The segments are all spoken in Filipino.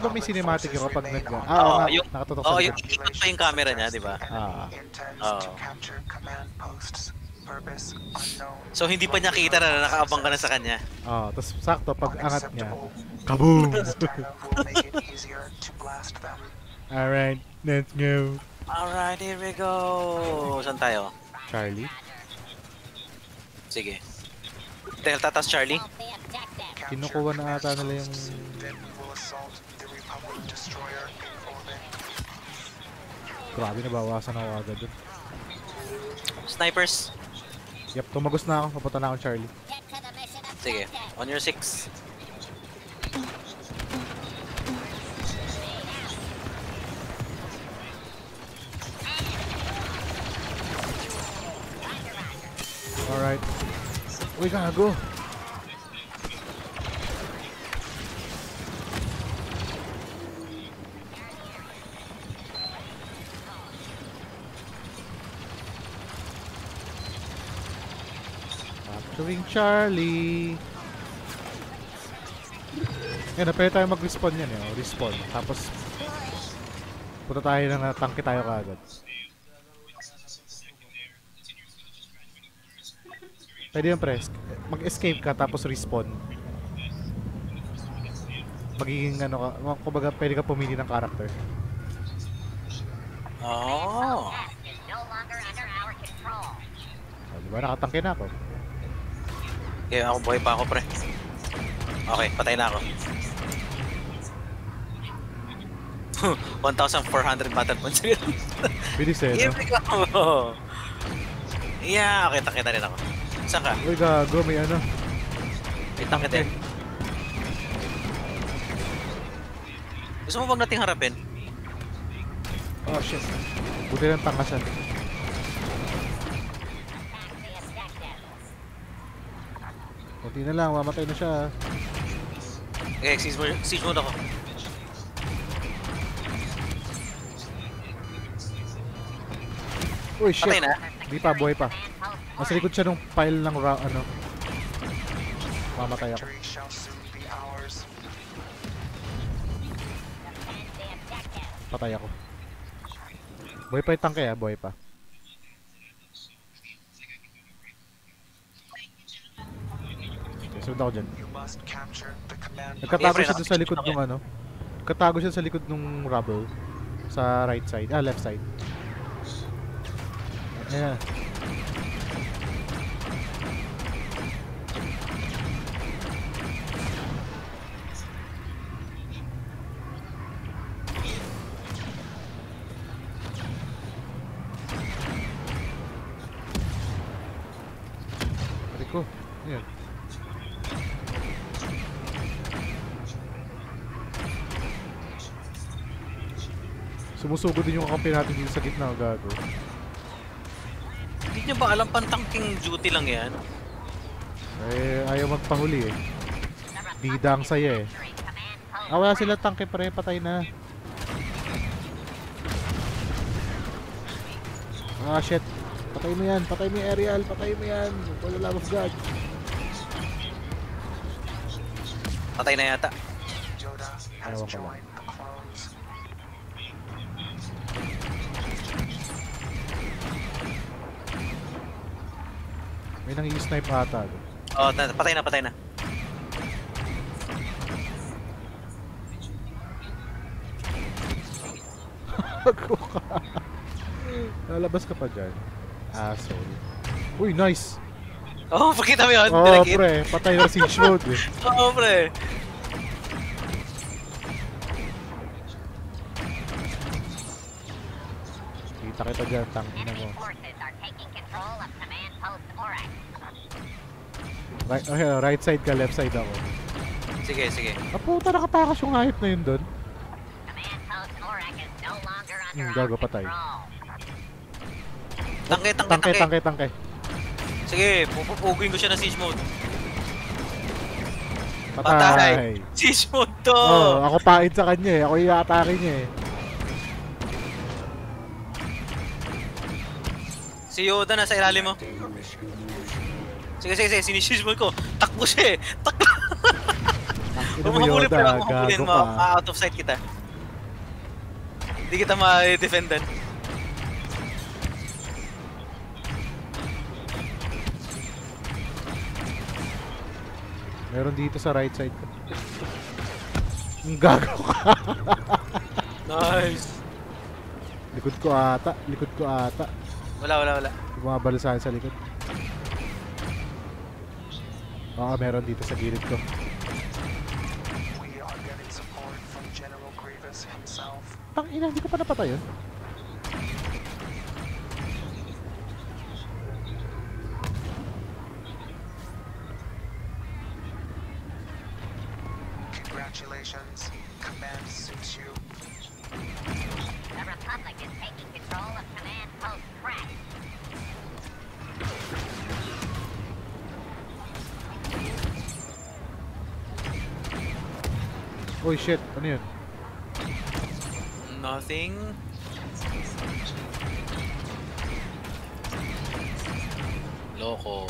di ba may cinematic yung kapag nag... Ah, Oo, oo nga, yung- nakatutok Oo, sa yung ikot pa yung camera niya, di ba? Ah. Oo. So hindi pa niya kita na nakaabang ka na sa kanya. Oh, tapos sakto pag angat niya. Kaboom! Alright, let's go. Alright, here we go. Saan tayo? Charlie? Sige. Dahil tatas Charlie. Kinukuha na ata nila yung... Grabe, nabawasan ako agad dun. Snipers. Yep, tumagos na ako. Papunta na akong Charlie. Sige. On your six. Alright. Uy, gago! Capturing Charlie! Yan, na pwede tayo mag-respawn yan eh. Respawn. Tapos, punta tayo na tangke tayo kaagad. Pwede yung press. Mag-escape ka tapos respawn. Magiging ano ka, kumbaga pwede ka pumili ng character. Oh. O, di ba? Nakatangke na ako. Okay, ako buhay pa ako, pre. Okay, patay na ako. 1,400 battle points. Bilis eh, no? go! Yeah, okay, takita rin ako. Saan ka? Uy, gago, may ano. May takit din. Gusto mo bang nating harapin? Oh, shit. Buti lang tangasan. Kunti na lang, mamatay na siya. Okay, siege mode, siege mode ako. Uy, shit. Patay na? Di pa, buhay pa. Nasa likod siya nung pile ng ra ano. Mamatay ako. Patay ako. Buhay pa yung tangke ah, buhay pa. Sunod ako dyan. Nagkatago siya sa likod nung ano. Nagkatago siya sa likod nung rubble. Sa right side, ah left side. Ayan. Rico, ayan. Sumusugo din yung kakampi natin dito sa gitna, gago. Hindi nyo ba alam pantangking duty lang yan? Eh, ayaw magpahuli eh. Bida ang saya eh. Ah, wala sila tangke pare, patay na. Ah, shit. Patay mo yan, patay mo yung aerial, patay mo yan. Wala love of God. Patay na yata. Ewan ko lang. May nang snipe ata. doon. Oh, na- patay na, patay na. Bago ka. Lalabas ka pa dyan. Asshole. Uy, nice! Oh, pakita mo yun, Oo, hit. pre. Patay na siege mode eh. Oo, pre. Kita kita dyan, tangina mo. Right, okay, right side ka, left side ako. Sige, sige. Ah, puta, nakatakas yung hayop na yun doon. Hmm, gago, patay. Tangke, tangke, Tangke, tangke. tangke, tangke. Sige, pupupuguin ko siya ng siege mode. Patay. Siege mode to! Oh, ako pait sa kanya eh. Ako yung atake niya eh. Si Yoda nasa ilalim mo. Sige, sige, sige. Mode ko. Takbo siya eh. Takbo. Humahuli Yoda, pa lang, gago mo. Ma-out of sight kita. Hindi kita ma-defendan. Meron dito sa right side ko. Ang gago ka. Nice. likod ko ata. Likod ko ata. Wala, wala, wala. Bumabala sa akin sa likod. Oo, meron dito sa gilid ko. We are getting support from General Grievous himself. Tang ina, hindi ko pa napatay yun. Congratulations. Command suits you. The Republic is taking control of Command Post Uy, shit. Ano yun? Nothing. Loko.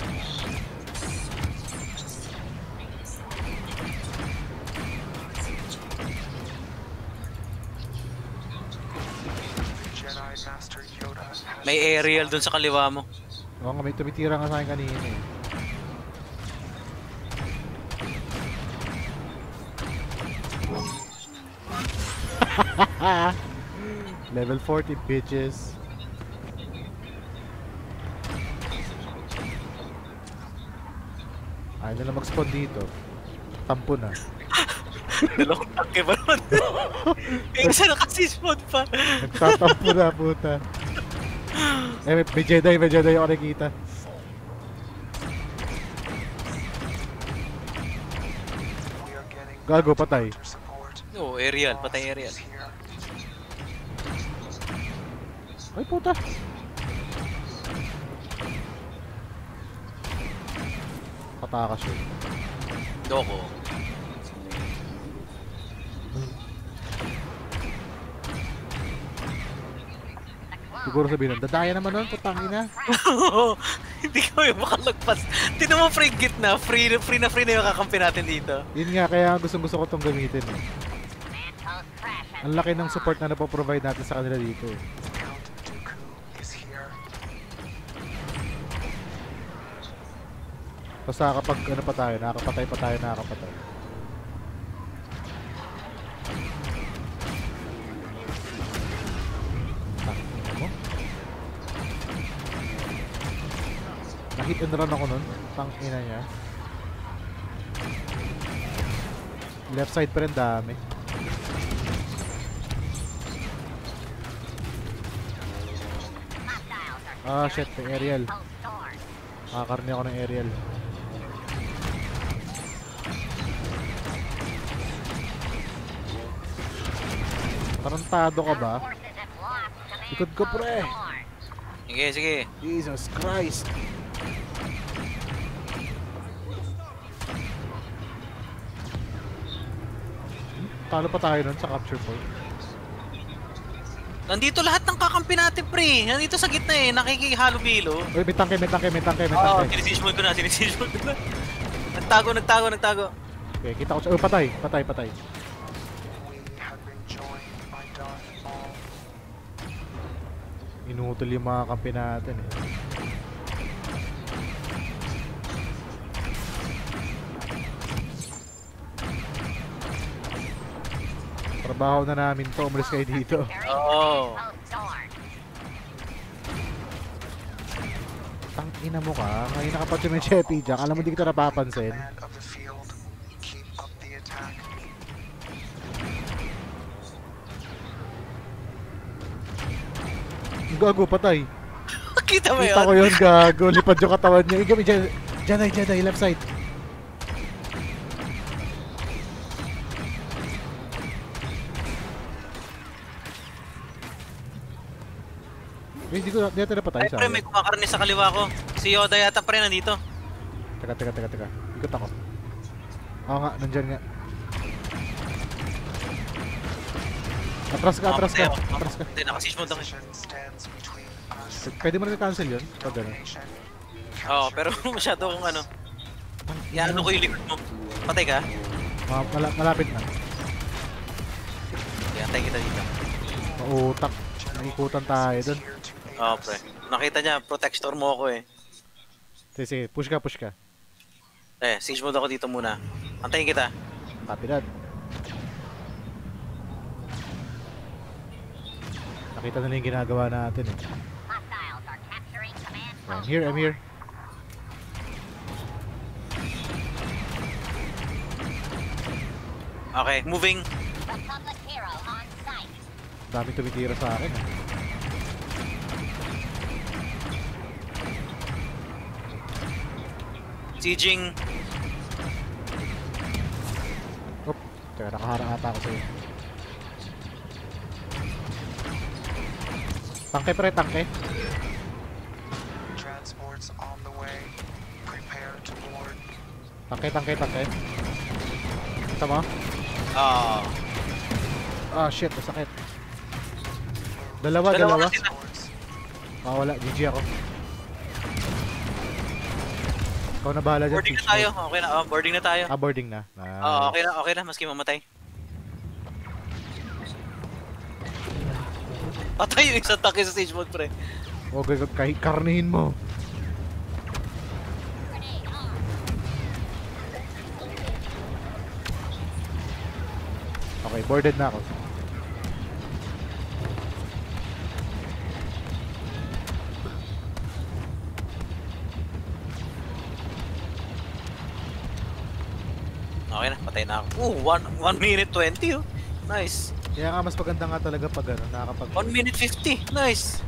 May aerial dun sa kaliwa mo. Oo nga, may tumitira nga sa akin kanina eh. Level 40 bitches. Ayaw nila mag-spawn dito. Tampo na. Dalawang tangke ba naman? eh, isa nakasismod pa. Nagtatampo na puta. Eh, may, may Jedi, may Jedi ako nakikita. Gago, patay. Oo, aerial. Patay aerial. Is here. Ay puta. Patakas yun. Loko. Siguro sabihin nun, dadaya naman nun, putang ina. Hindi kami makalagpas. Tinan mo free gitna. Free, free na free na yung kakampi natin dito. Yun nga, kaya gusto gusto ko itong gamitin. Eh. Ang laki ng support na napoprovide natin sa kanila dito. Eh. Basta kapag ano pa tayo, nakakapatay pa tayo, nakakapatay. Na-hit and run ako nun. Tangina niya. Left side pa rin dami. Ah, shit, aerial. Nakakarni ako ng aerial. Tarantado ka ba? Likod ko, pre. Sige, sige. Jesus Christ! Talo pa tayo nun sa capture point. Nandito lahat ng kakampi natin, pre. Nandito sa gitna eh. Nakikihalo-bilo. Uy, may tangke, may tangke, may tangke, may Oo, tangke. sinisishmod ko na, sinisishmod ko na. Nagtago, nagtago, nagtago. Okay, kita ko siya. Uy, patay, patay, patay. Inutol yung mga kampi natin eh. Trabaho na namin to, umalis kayo dito. Oo. Door. Tang ina mo ka, ngayon nakapatyo may Cheppy Jack, alam mo di kita napapansin. Gago, patay. Kita mo Kita ko yun? yun, gago. Lipad yung katawan niya. May Jedi, Jedi, Jedi, left side. Eh, hindi ko, natin napatay Ay, sa pre, may kumakarni sa kaliwa ko. Si Yoda yata pre nandito. Teka, teka, teka, teka. Ikot ako. Oo nga, nandyan nga. Atras ka, atras ka. Ako. Atras ka. Hindi, stands between us Pwede mo na cancel yun? Pag gano'n. Oo, pero masyado kung ano. Yan, ano ko yung likod mo. Patay ka? Ma- mala- malapit na. Kaya tayo kita dito. Mautak. Nakikutan tayo dun. Oo, us. pre. Nakita niya, protector mo ako eh. Sige, sige. Push ka, push ka. Eh, siege mode ako dito muna. Antayin kita. Copy that. Nakita na yung ginagawa natin eh. Command I'm here, I'm here. Okay, moving. Dami tumitira sa akin. eh. Sieging. Oop. Teka, nakaharang ata ako sa'yo. Tangke pre, tangke. Transports on the way. Prepare to board. Tangke, tangke, tangke. Kita mo? Ah, Ah, shit, masakit. Dalawa, Dalawa dalawa. Transports. Ah, wala. GG ako. Ikaw na bahala dyan. boarding na tayo. Okay na, oh, boarding na tayo. Ah, boarding na. Nice. Oo, okay na, okay na, maski mamatay. Patay yung isang tanke sa siege mode, pre. Huwag oh, kahit karnihin mo. Okay, boarded na ako. Okay na, patay na ako. Ooh, 1 minute 20, oh. Nice. Kaya nga mas maganda nga talaga pag ano, nakakapag... 1 minute 50. Nice.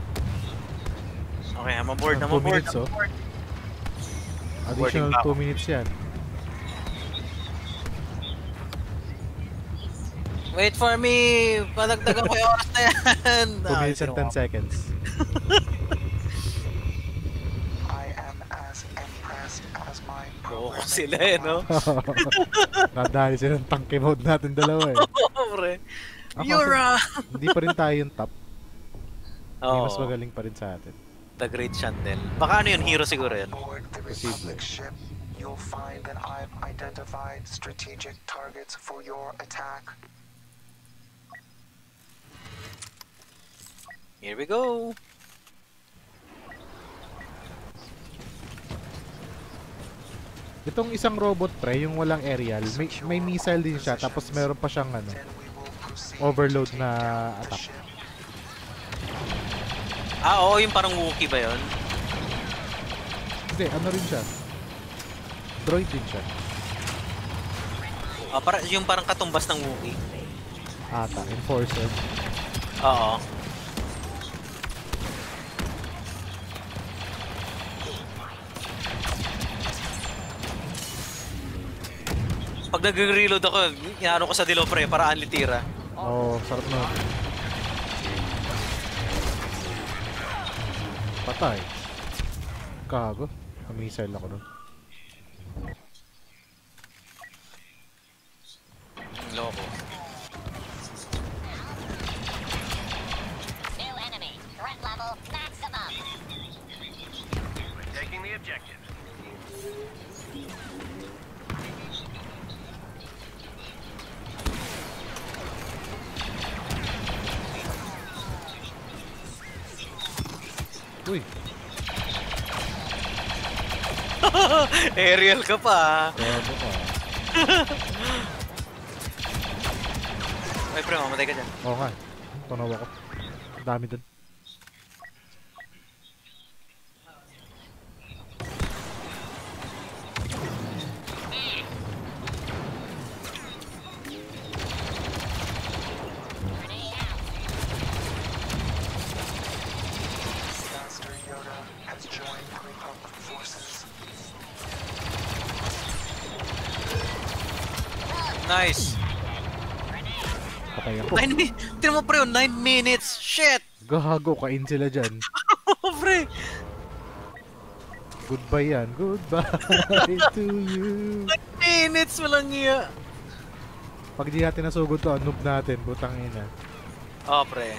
Okay, I'm aboard, I'm aboard, minutes, I'm oh. aboard. Additional boarding pa 2 minutes yan. Wait for me! Padagdagan ko yung oras na yan! 2 Ah, minutes and sino 10 seconds. I am as impressed as my programming sila eh, no? Nadali silang tanke mode natin dalawa eh. Oo, pre. Ako, Yura! Hindi pa rin tayo yung top. May Oo, mas magaling pa rin sa atin. The Great Chandel. Baka ano yun, hero siguro yun. Posible. You'll find that I've identified strategic targets for your attack. Here we go! Itong isang robot pre, yung walang aerial, may, may missile din siya tapos meron pa siyang ano, Overload na attack. Ah, oo, yung parang Wookiee ba yun? hindi, ano rin siya. Droid din siya. Ah, para, yung parang katumbas ng Wookiee. Ata, enforcer. Oo. Pag nag-reload ako, inaano ko sa dilo pre, para anli tira. Oo, oh, sarap na. Patay. Kago. Missile ako nun. Aerial ka pa. ah. gago ka. Ay pre, mamatay ka dyan. Oo nga. Tunaw ako. Ang dami dun. Grenade out. Master Yoda has joined the Republic forces. Nice. 9 minutes. Tinan mo pre, 9 minutes. Shit. Gago, kain sila dyan. pre. Goodbye yan. Goodbye to you. 9 minutes, walang iya. Pag di natin nasugod to, ang noob natin. Butang ina. Oh, pre.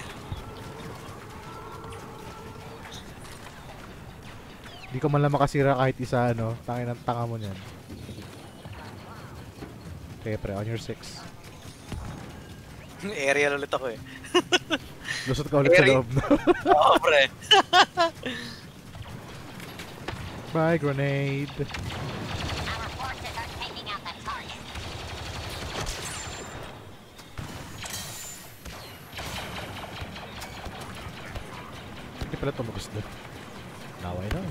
Di ko man lang makasira kahit isa, ano. Tangin ng tanga mo niyan. Okay, pre, on your six. Aerial ulit ako eh. Lusot ka ulit sa loob. Oo, pre. Bye, grenade. Hindi pala tumagos doon. Naway na.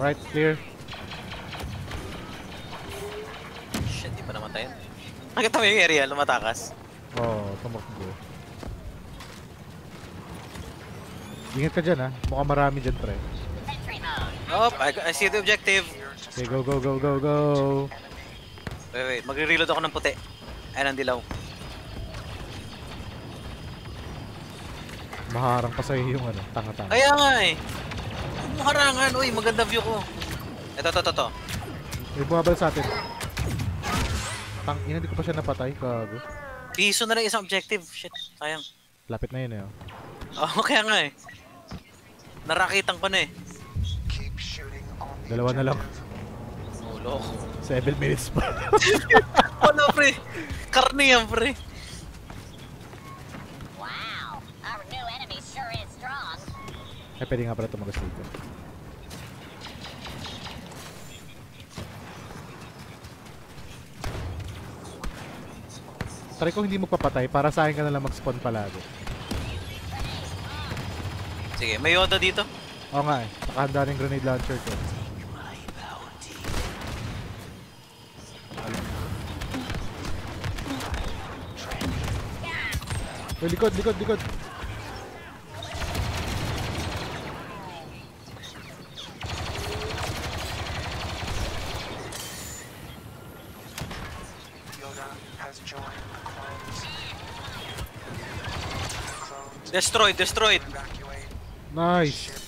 Alright, clear. Shit, di pa namatay. Nakita mo yung aerial, lumatakas. Oh, tumakbo. Ingat ka dyan ha. Mukhang marami dyan pre. Oh, I, I see the objective. Okay, go, go, go, go, go. Wait, wait. Magre-reload ako ng puti. Ay, ng dilaw. Maharang pa sa'yo yung ano, tanga-tanga. Kaya nga eh. Huwag mo harangan. Uy, maganda view ko. Ito, ito, ito, ito. May bumabal sa atin. Tang ina, di ko pa siya napatay. Gago. Piso na lang isang objective. Shit, sayang. Lapit na yun eh. oh. Oo, kaya nga eh. Narakitan ko na eh. Dalawa na lang. Ulo ko. 7 minutes pa. Wala pre. Karne yan pre. Wow. Our new enemy sure is strong. Ay, pwede nga pala tumagos dito. Try ko hindi magpapatay para sa akin ka na lang mag-spawn palagi. Sige, may Yoda dito. Oo nga eh. Nakahanda rin grenade launcher ko. Uy, likod, likod, likod. Destroyed, destroyed. Nice.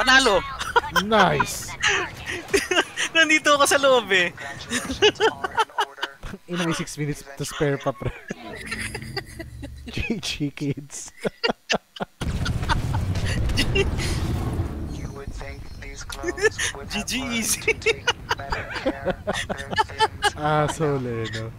Panalo. Nice. Nandito ako sa loob eh. Congratulations are in order. Ina may 6 minutes to spare pa pre. GG ah, sou lendo.